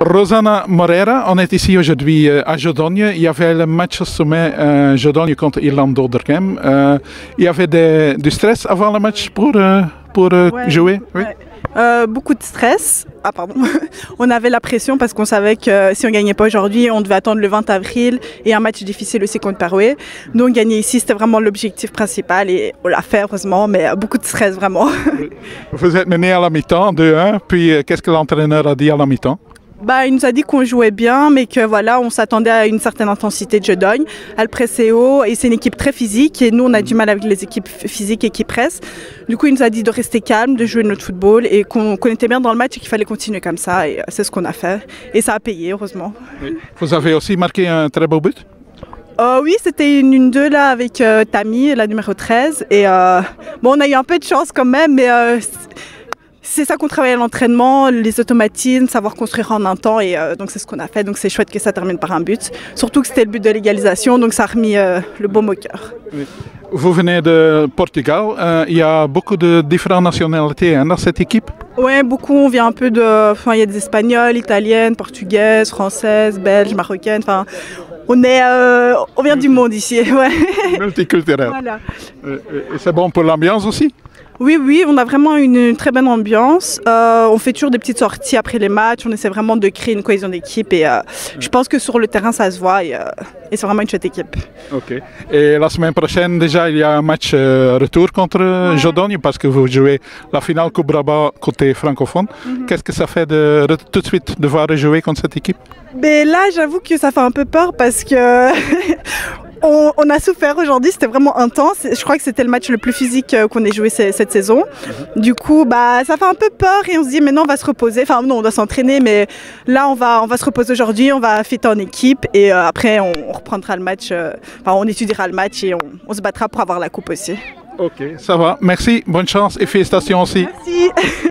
Rosanna Moreira, on est ici aujourd'hui euh, à Jodogne. Il y avait le match sommet euh, Jodogne contre Irlande d'Odergem. Euh, il y avait des- du stress avant le match pour, euh, pour euh, Ouais, jouer? Oui. ouais. Beaucoup de stress. Ah pardon. on avait la pression parce qu'on savait que si on gagnait pas aujourd'hui, on devait attendre le 20 avril et un match difficile aussi contre Paroué. Donc gagner ici, c'était vraiment l'objectif principal et on l'a fait heureusement, mais beaucoup de stress vraiment. Vous êtes mené à la mi-temps 2-1, puis qu'est-ce que l'entraîneur a dit à la mi-temps? Bah, il nous a dit qu'on jouait bien, mais que voilà, on s'attendait à une certaine intensité de jeu d'ogne. Elle pressait haut et c'est une équipe très physique et nous on a du mal avec les équipes physiques et qui pressent. Du coup, il nous a dit de rester calme, de jouer notre football et qu'on était bien dans le match et qu'il fallait continuer comme ça et c'est ce qu'on a fait. Et ça a payé, heureusement. Vous avez aussi marqué un très beau but? Euh, oui, c'était une, une deux là avec euh, Tammy, la numéro 13. Et euh, bon, on a eu un peu de chance quand même, mais euh, c'est- ça qu'on travaille à l'entraînement, les automatismes, savoir construire en un temps. Et euh, donc c'est ce qu'on a fait. Donc c'est chouette que ça termine par un but. Surtout que c'était le but de l'égalisation, donc ça a remis euh, le baume au cœur. Vous venez de Portugal. Euh, il y a beaucoup de différentes nationalités hein, dans cette équipe? Ouais, beaucoup, on vient un peu de. Enfin, il y a des Espagnols, Italiennes, Portugaises, Françaises, Belges, Marocaines. Enfin, on est. euh, on vient du monde ici, ouais. Multiculturel. voilà. Et c'est bon pour l'ambiance aussi? Oui, oui, on a vraiment une, une très bonne ambiance. Euh, on fait toujours des petites sorties après les matchs. On essaie vraiment de créer une cohésion d'équipe. Et euh, je pense que sur le terrain, ça se voit. Et, euh, et c'est vraiment une chouette équipe. Ok. Et la semaine prochaine, déjà, il y a un match retour contre Jodogne parce que vous jouez la finale Coupe Rabat côté francophone. Qu'est-ce que ça fait de, re- tout de suite de voir jouer contre cette équipe? Mais là, j'avoue que ça fait un peu peur parce que on, on a souffert aujourd'hui. C'était vraiment intense. Je crois que c'était le match le plus physique euh, qu'on ait joué ce- cette saison. Du coup, bah, ça fait un peu peur et on se dit maintenant on va se reposer. Enfin non, on doit s'entraîner, mais là on va on va se reposer aujourd'hui. On va fêter en équipe et euh, après on, on reprendra le match. euh, Enfin, on étudiera le match et on, on se battra pour avoir la coupe aussi. Ok, ça va. Merci, bonne chance et félicitations aussi. Merci.